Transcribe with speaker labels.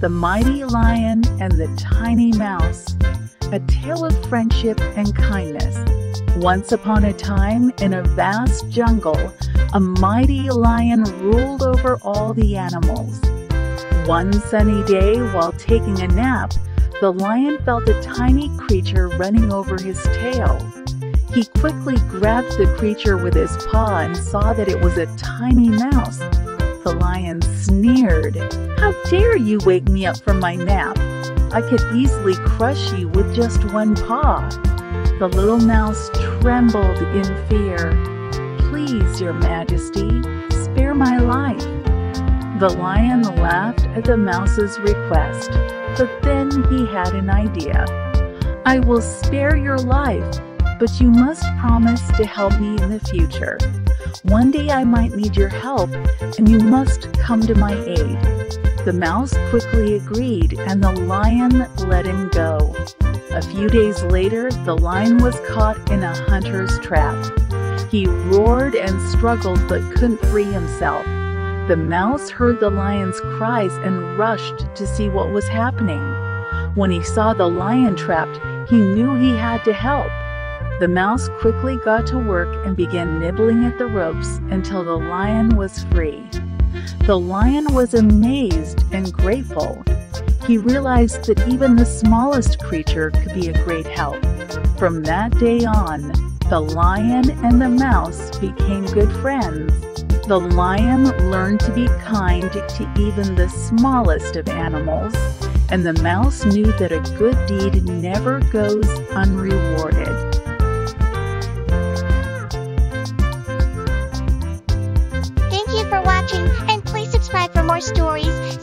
Speaker 1: The Mighty Lion and the Tiny Mouse A Tale of Friendship and Kindness. Once upon a time, in a vast jungle, a mighty lion ruled over all the animals. One sunny day, while taking a nap, the lion felt a tiny creature running over his tail. He quickly grabbed the creature with his paw and saw that it was a tiny mouse. The lion sneered, How dare you wake me up from my nap? I could easily crush you with just one paw. The little mouse trembled in fear. Please, your majesty, spare my life. The lion laughed at the mouse's request, but then he had an idea. I will spare your life, but you must promise to help me in the future. One day I might need your help, and you must come to my aid. The mouse quickly agreed, and the lion let him go. A few days later, the lion was caught in a hunter's trap. He roared and struggled but couldn't free himself. The mouse heard the lion's cries and rushed to see what was happening. When he saw the lion trapped, he knew he had to help. The mouse quickly got to work and began nibbling at the ropes until the lion was free. The lion was amazed and grateful. He realized that even the smallest creature could be a great help. From that day on, the lion and the mouse became good friends. The lion learned to be kind to even the smallest of animals, and the mouse knew that a good deed never goes unrewarded. stories